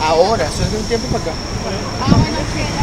Ahora, eso es de un tiempo para acá. Ah, bueno, sí.